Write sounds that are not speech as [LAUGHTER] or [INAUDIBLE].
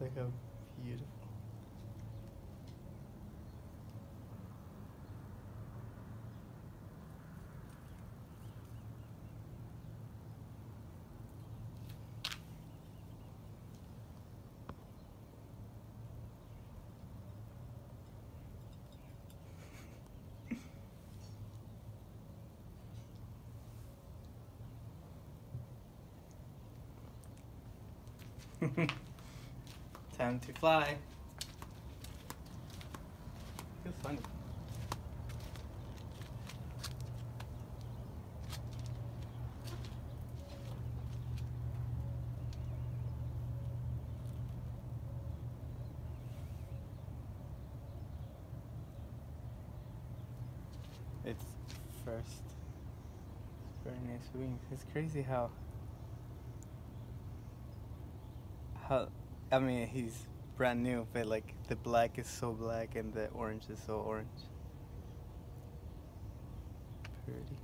Look how beautiful. [LAUGHS] Time to fly. Feels funny. It's first. Very nice wings. It's crazy how how I mean he's brand new, but like the black is so black and the orange is so orange. Pretty.